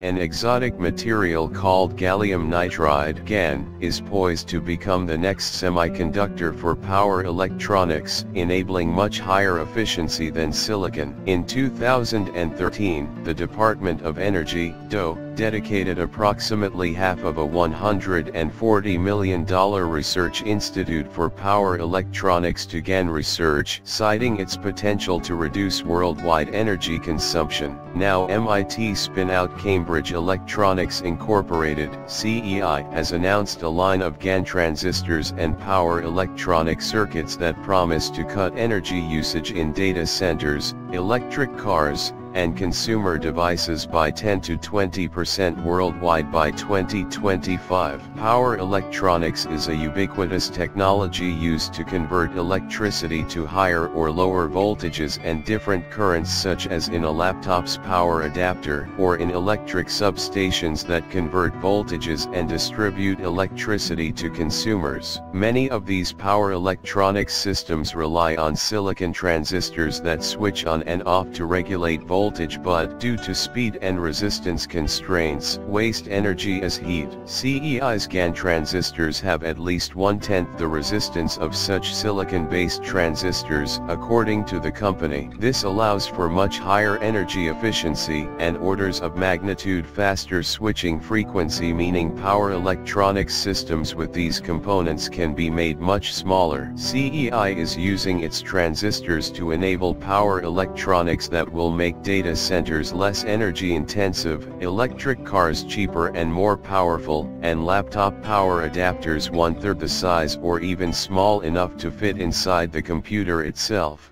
An exotic material called gallium nitride GaN is poised to become the next semiconductor for power electronics, enabling much higher efficiency than silicon. In 2013, the Department of Energy, DOE, dedicated approximately half of a $140 million research institute for power electronics to GaN research, citing its potential to reduce worldwide energy consumption. Now MIT spin-out Cambridge Electronics Incorporated CEI has announced a line of GaN transistors and power electronic circuits that promise to cut energy usage in data centers, electric cars, and consumer devices by 10 to 20% worldwide by 2025. Power electronics is a ubiquitous technology used to convert electricity to higher or lower voltages and different currents such as in a laptop's power adapter or in electric substations that convert voltages and distribute electricity to consumers. Many of these power electronics systems rely on silicon transistors that switch on and off to regulate voltage voltage but due to speed and resistance constraints waste energy as heat. CEI's GaN transistors have at least one-tenth the resistance of such silicon-based transistors according to the company. This allows for much higher energy efficiency and orders of magnitude faster switching frequency meaning power electronics systems with these components can be made much smaller. CEI is using its transistors to enable power electronics that will make data centers less energy intensive, electric cars cheaper and more powerful, and laptop power adapters one third the size or even small enough to fit inside the computer itself.